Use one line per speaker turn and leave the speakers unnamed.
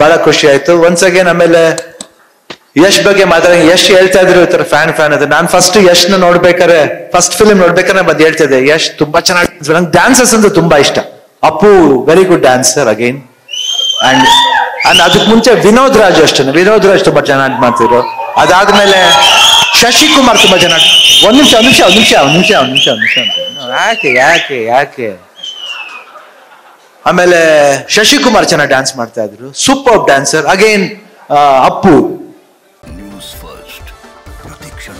ಬಹಳ ಖುಷಿ ಆಯ್ತು. ಒನ್ಸ್ ಅಗೇನ್ ಆಮೇಲೆ ಯಶ್ ಬಗ್ಗೆ ಮಾತಾಡ. ಯಶ್ ಹೇಳ್ತಾ ಇದ್ರು ಈ ತರ ಫ್ಯಾನ್ ಫ್ಯಾನ್ ಅದು ನಾನು ಫಸ್ಟ್ ಯಶ್ನ ನೋಡ್ಬೇಕಾರೆ ಫಸ್ಟ್ ಫಿಲ್ಮ್ ನೋಡ್ಬೇಕಾದ್ರೆ ಬಂದು ಹೇಳ್ತಿದ್ದೆ, ಯಶ್ ತುಂಬಾ ಚೆನ್ನಾಗಿ ನಂಗೆ ಡ್ಯಾನ್ಸಸ್ ಅಂದ್ರೆ ತುಂಬಾ ಇಷ್ಟ. Appu very good dancer again and and ಅದಕ್ಕೆ ಮುಂಚೆ ವಿನೋದ್ ರಾಜ್ ಅಷ್ಟೇ. ವಿನೋದ್ ರಾಜ್ ತುಂಬಾ ಚೆನ್ನಾಗಿ ಮಾಡ್ತಿದ್ರು. ಅದಾದ್ಮೇಲೆ ಶಶಿಕುಮಾರ್ ತುಂಬಾ ಚೆನ್ನಾಗಿ ಒಂದ್ ನಿಮಿಷ ಒಂದ್ ನಿಮಿಷ ಒಂದ್ ನಿಮಿಷ ಒಂದ್ ನಿಮಿಷ ಒಂದ್ ನಿಮಿಷ ಒಂದ್ ನಿಮಿಷ. ಯಾಕೆ ಯಾಕೆ ಯಾಕೆ? ಆಮೇಲೆ ಶಶಿಕುಮಾರ್ ಚೆನ್ನಾಗಿ ಡ್ಯಾನ್ಸ್ ಮಾಡ್ತಾ ಇದ್ರು. Super dancer again Appu. News First ಪ್ರತಿಕ್ಷಣ